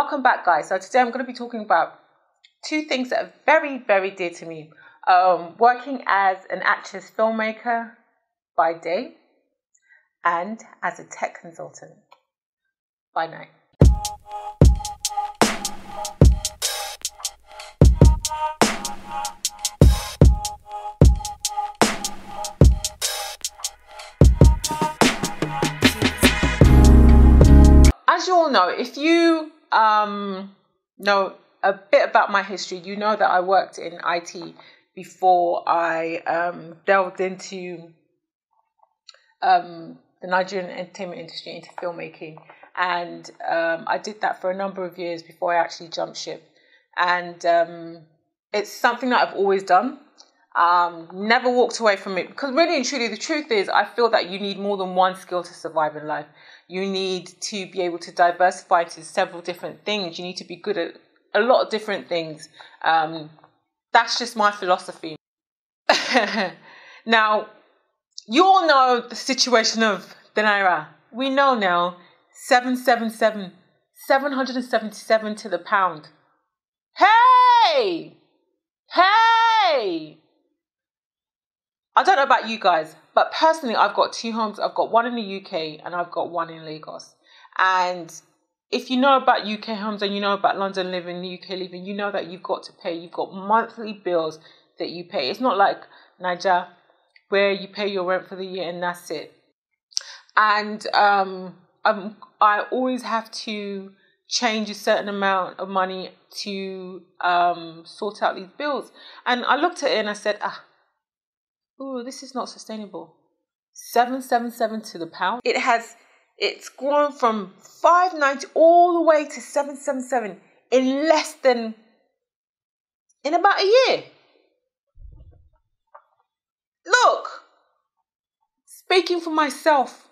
welcome back, guys. So today I'm going to be talking about two things that are very, very dear to me. Um, working as an actress filmmaker by day and as a tech consultant by night. As you all know, if you um, know a bit about my history, you know that I worked in IT before I um, delved into um, the Nigerian entertainment industry, into filmmaking. And um, I did that for a number of years before I actually jumped ship. And um, it's something that I've always done. Um, never walked away from it because really and truly, the truth is, I feel that you need more than one skill to survive in life. You need to be able to diversify to several different things. You need to be good at a lot of different things. Um, that's just my philosophy. now, you all know the situation of the Naira. We know now 777, 777 to the pound. Hey! Hey! I don't know about you guys, but personally, I've got two homes. I've got one in the UK and I've got one in Lagos. And if you know about UK homes and you know about London living, the UK living, you know that you've got to pay. You've got monthly bills that you pay. It's not like Naija where you pay your rent for the year and that's it. And um, I'm, I always have to change a certain amount of money to um, sort out these bills. And I looked at it and I said, ah, oh, this is not sustainable. 777 to the pound. It has, it's grown from 590 all the way to 777 in less than, in about a year. Look, speaking for myself,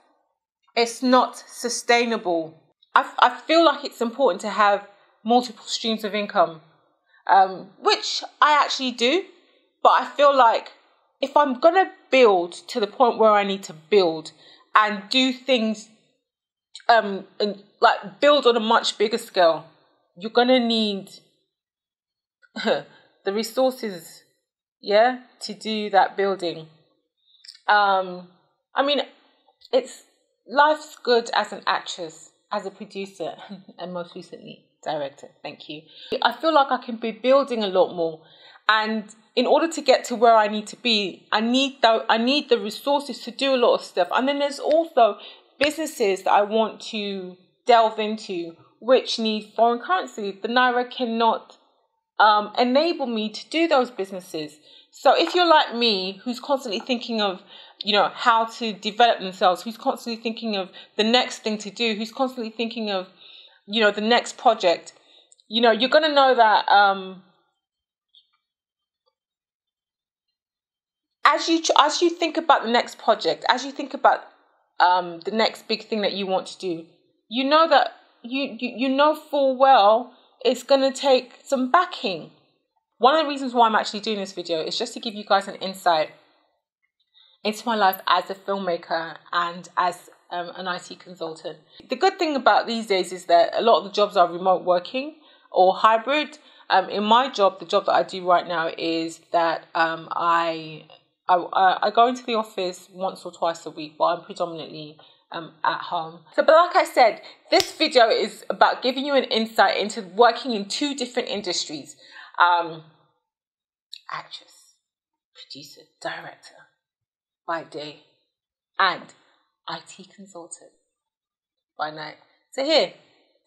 it's not sustainable. I, I feel like it's important to have multiple streams of income, um, which I actually do, but I feel like if I'm gonna build to the point where I need to build and do things, um, and like build on a much bigger scale, you're gonna need the resources, yeah, to do that building. Um, I mean, it's life's good as an actress, as a producer, and most recently director. Thank you. I feel like I can be building a lot more, and in order to get to where I need to be, I need the I need the resources to do a lot of stuff. And then there's also businesses that I want to delve into, which need foreign currency. The naira cannot um, enable me to do those businesses. So if you're like me, who's constantly thinking of you know how to develop themselves, who's constantly thinking of the next thing to do, who's constantly thinking of you know the next project, you know you're gonna know that um, as you as you think about the next project, as you think about um, the next big thing that you want to do, you know that you you, you know full well it's going to take some backing. One of the reasons why I'm actually doing this video is just to give you guys an insight into my life as a filmmaker and as um, an IT consultant. The good thing about these days is that a lot of the jobs are remote working or hybrid. Um, in my job, the job that I do right now is that um, I I, I go into the office once or twice a week, but I'm predominantly um, at home. So, but like I said, this video is about giving you an insight into working in two different industries um, actress, producer, director by day, and IT consultant by night. So, here,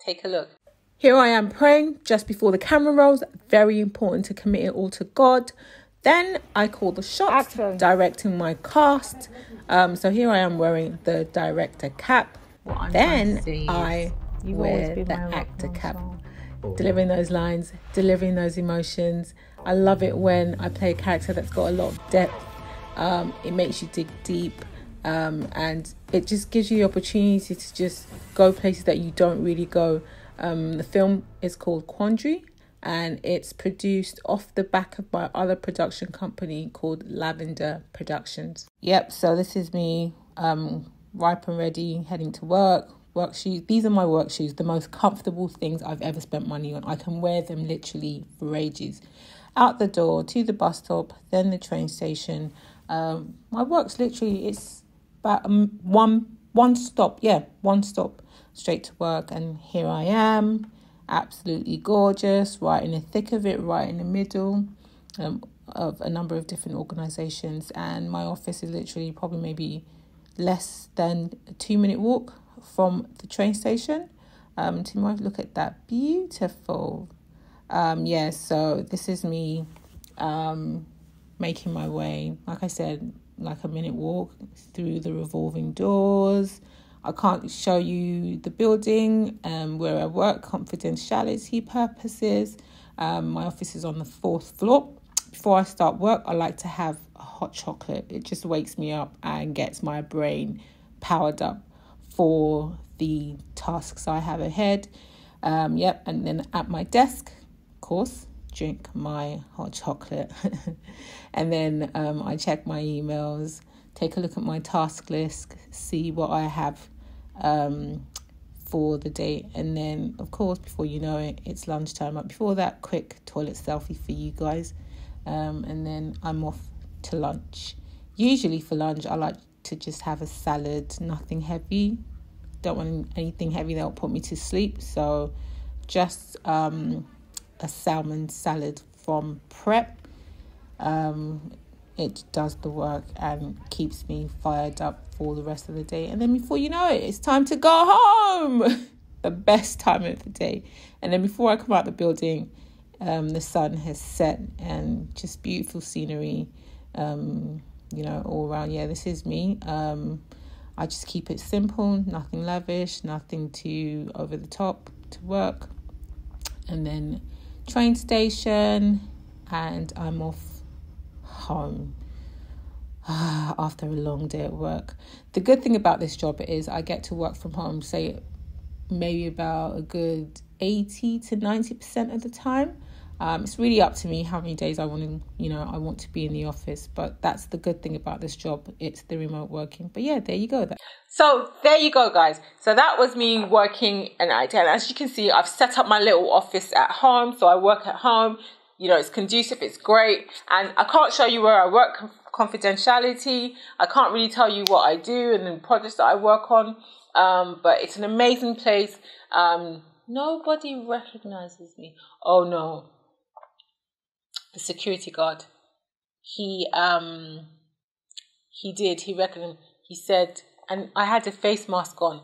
take a look. Here I am praying just before the camera rolls. Very important to commit it all to God. Then I call the shots, Action. directing my cast. Um, so here I am wearing the director cap. Then I wear the actor cap, delivering those lines, delivering those emotions. I love it when I play a character that's got a lot of depth. Um, it makes you dig deep. Um, and it just gives you the opportunity to just go places that you don't really go. Um, the film is called Quandary, and it's produced off the back of my other production company called Lavender Productions. Yep, so this is me um ripe and ready heading to work, work shoes. These are my work shoes, the most comfortable things I've ever spent money on. I can wear them literally for ages. Out the door to the bus stop, then the train station. Um, my work's literally it's about um, one one stop. Yeah, one stop straight to work, and here I am, absolutely gorgeous, right in the thick of it, right in the middle. Um, of a number of different organizations and my office is literally probably maybe less than a two minute walk from the train station. Um, tomorrow, look at that, beautiful. Um, yeah, so this is me um, making my way, like I said, like a minute walk through the revolving doors. I can't show you the building um, where I work, confidentiality purposes. Um, my office is on the fourth floor. Before I start work, I like to have a hot chocolate. It just wakes me up and gets my brain powered up for the tasks I have ahead. Um, yep, and then at my desk, of course, drink my hot chocolate. and then um, I check my emails, take a look at my task list, see what I have um, for the day. And then, of course, before you know it, it's lunchtime. But before that, quick toilet selfie for you guys. Um, and then I'm off to lunch. Usually for lunch, I like to just have a salad, nothing heavy. Don't want anything heavy that will put me to sleep. So just um, a salmon salad from Pret. Um, it does the work and keeps me fired up for the rest of the day. And then before you know it, it's time to go home. the best time of the day. And then before I come out the building, um, the sun has set and just beautiful scenery. Um, you know, all around. Yeah, this is me. Um, I just keep it simple, nothing lavish, nothing too over the top to work. And then train station, and I'm off home after a long day at work. The good thing about this job is I get to work from home, say maybe about a good 80 to 90% of the time. Um, it's really up to me how many days I want to, you know, I want to be in the office. But that's the good thing about this job. It's the remote working. But yeah, there you go. So there you go, guys. So that was me working an IT. And as you can see, I've set up my little office at home. So I work at home. You know, it's conducive. It's great. And I can't show you where I work confidentiality. I can't really tell you what I do and the projects that I work on. Um, but it's an amazing place. Um, nobody recognizes me. Oh no, the security guard, he um he did, he reckoned he said and I had a face mask on.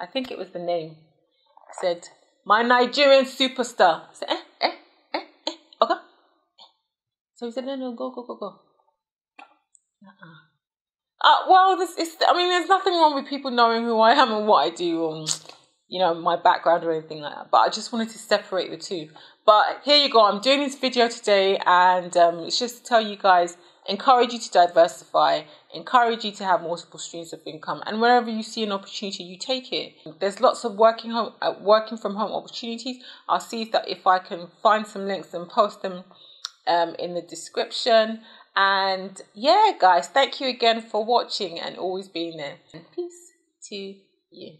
I think it was the name. He said, My Nigerian superstar. I said, eh, eh, eh, eh, okay. So he said, No, no, go, go, go, go. Uh-uh. Uh, well, this is, I mean, there's nothing wrong with people knowing who I am and what I do, or, you know, my background or anything like that. But I just wanted to separate the two. But here you go. I'm doing this video today, and um, it's just to tell you guys, encourage you to diversify, encourage you to have multiple streams of income, and wherever you see an opportunity, you take it. There's lots of working home, uh, working from home opportunities. I'll see if that if I can find some links and post them um, in the description. And yeah, guys, thank you again for watching and always being there. Peace to you.